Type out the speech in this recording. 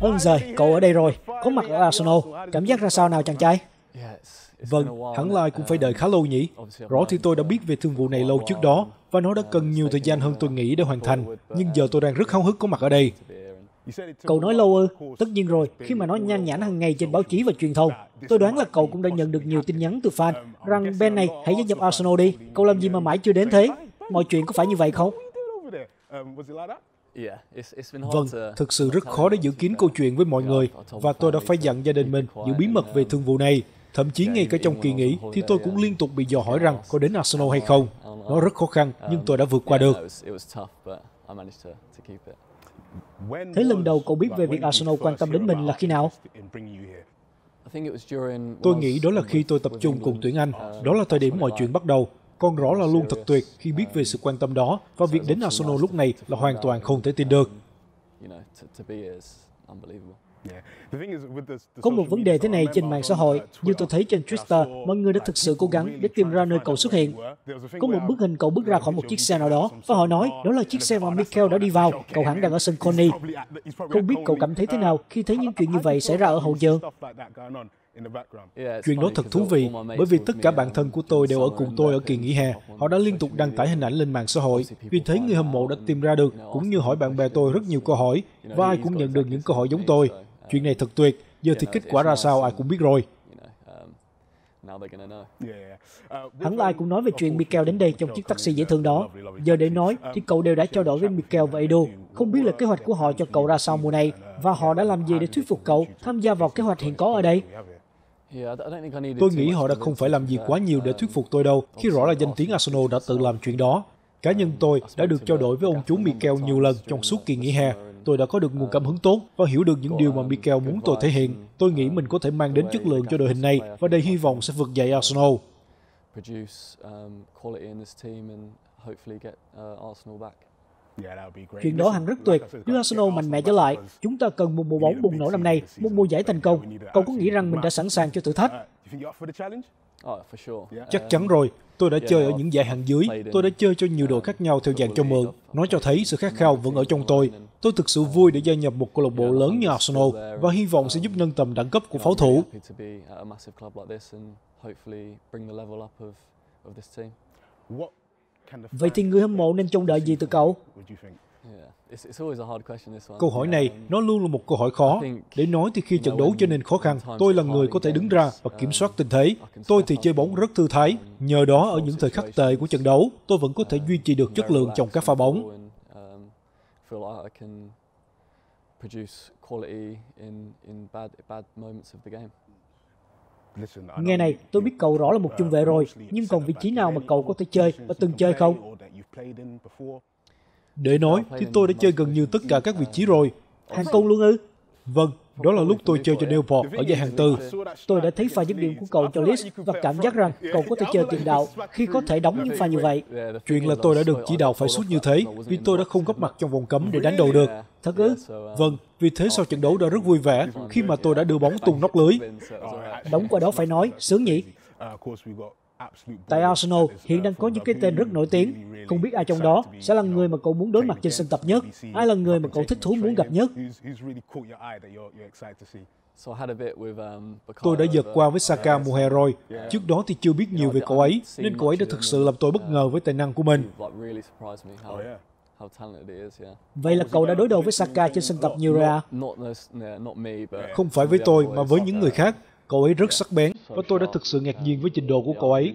Ơn giời, cậu ở đây rồi, có mặt ở Arsenal. Cảm giác ra sao nào chàng trai? Vâng, hẳn là cũng phải đợi khá lâu nhỉ. Rõ thì tôi đã biết về thương vụ này lâu trước đó, và nó đã cần nhiều thời gian hơn tôi nghĩ để hoàn thành. Nhưng giờ tôi đang rất háo hức có mặt ở đây. Cậu nói lâu ư? Tất nhiên rồi, khi mà nói nhan nhản hàng ngày trên báo chí và truyền thông. Tôi đoán là cậu cũng đã nhận được nhiều tin nhắn từ fan rằng Ben này hãy gia nhập Arsenal đi. Cậu làm gì mà mãi chưa đến thế? Mọi chuyện có phải như vậy không? Vâng, thực sự rất khó để giữ kín câu chuyện với mọi người, và tôi đã phải dặn gia đình mình giữ bí mật về thương vụ này. Thậm chí ngay cả trong kỳ nghỉ thì tôi cũng liên tục bị dò hỏi rằng có đến Arsenal hay không. Nó rất khó khăn, nhưng tôi đã vượt qua được. Thế lần đầu cậu biết về việc Arsenal quan tâm đến mình là khi nào? Tôi nghĩ đó là khi tôi tập trung cùng tuyển Anh. Đó là thời điểm mọi chuyện bắt đầu. Con rõ là luôn thật tuyệt khi biết về sự quan tâm đó, và việc đến Arsenal lúc này là hoàn toàn không thể tin được. Có một vấn đề thế này trên mạng xã hội, như tôi thấy trên Twitter, mọi người đã thực sự cố gắng để tìm ra nơi cậu xuất hiện. Có một bức hình cậu bước ra khỏi một chiếc xe nào đó, và họ nói đó là chiếc xe mà Mikel đã đi vào, cậu hẳn đang ở sân Coney. Không biết cậu cảm thấy thế nào khi thấy những chuyện như vậy xảy ra ở hậu trường? Chuyện đó thật thú vị, bởi vì tất cả bạn thân của tôi đều ở cùng tôi ở kỳ nghỉ hè. Họ đã liên tục đăng tải hình ảnh lên mạng xã hội. Vì thế người hâm mộ đã tìm ra được, cũng như hỏi bạn bè tôi rất nhiều câu hỏi, và ai cũng nhận được những câu hỏi giống tôi. Chuyện này thật tuyệt, giờ thì kết quả ra sao ai cũng biết rồi. Hẳn là ai cũng nói về chuyện Mikel đến đây trong chiếc taxi dễ thương đó. Giờ để nói, thì cậu đều đã trao đổi với Mikel và Edo. Không biết là kế hoạch của họ cho cậu ra sao mùa này, và họ đã làm gì để thuyết phục cậu tham gia vào kế hoạch hiện có ở đây. Tôi nghĩ họ đã không phải làm gì quá nhiều để thuyết phục tôi đâu, khi rõ là danh tiếng Arsenal đã tự làm chuyện đó. Cá nhân tôi đã được trao đổi với ông chú Mikel nhiều lần trong suốt kỳ nghỉ hè. Tôi đã có được nguồn cảm hứng tốt và hiểu được những điều mà Mikel muốn tôi thể hiện. Tôi nghĩ mình có thể mang đến chất lượng cho đội hình này và đầy hy vọng sẽ vực dậy Arsenal. Chuyện đó hẳn rất tuyệt. Nếu Arsenal mạnh mẽ trở lại, chúng ta cần một mùa bóng bùng nổ năm nay, một mùa giải thành công. Cậu có nghĩ rằng mình đã sẵn sàng cho thử thách? Chắc chắn rồi. Tôi đã chơi ở những giải hạng dưới. Tôi đã chơi cho nhiều đội khác nhau theo dạng cho mượn. Nó cho thấy sự khát khao vẫn ở trong tôi. Tôi thực sự vui để gia nhập một câu lạc bộ lớn như Arsenal và hy vọng sẽ giúp nâng tầm đẳng cấp của pháo thủ. Vậy thì người hâm mộ nên trông đợi gì từ cậu? Câu hỏi này, nó luôn là một câu hỏi khó. Để nói thì khi trận đấu trở nên khó khăn, tôi là người có thể đứng ra và kiểm soát tình thế. Tôi thì chơi bóng rất thư thái. Nhờ đó, ở những thời khắc tệ của trận đấu, tôi vẫn có thể duy trì được chất lượng trong các pha bóng. Nghe này, tôi biết cậu rõ là một trung vệ rồi, nhưng còn vị trí nào mà cậu có thể chơi và từng chơi không? Để nói thì tôi đã chơi gần như tất cả các vị trí rồi. Hàng công luôn ư? Vâng, đó là lúc tôi chơi cho Newport ở giải hạng tư. Tôi đã thấy pha dứt điểm của cậu cho Leeds và cảm giác rằng cậu có thể chơi tiền đạo khi có thể đóng những pha như vậy. Chuyện là tôi đã được chỉ đạo phải sút như thế vì tôi đã không góp mặt trong vòng cấm để đánh đầu được. Thật ư? Vâng, vì thế sau trận đấu đã rất vui vẻ khi mà tôi đã đưa bóng tung nóc lưới. Đóng qua đó phải nói, sướng nhỉ? Tại Arsenal, hiện đang có những cái tên rất nổi tiếng. Không biết ai trong đó sẽ là người mà cậu muốn đối mặt trên sân tập nhất, ai là người mà cậu thích thú muốn gặp nhất. Tôi đã giật qua với Saka mùa hè rồi. Trước đó thì chưa biết nhiều về cậu ấy, nên cậu ấy đã thực sự làm tôi bất ngờ với tài năng của mình. Vậy là cậu đã đối đầu với Saka trên sân tập nhiều rồi à? Không phải với tôi, mà với những người khác. Cậu ấy rất sắc bén và tôi đã thực sự ngạc nhiên với trình độ của cậu ấy.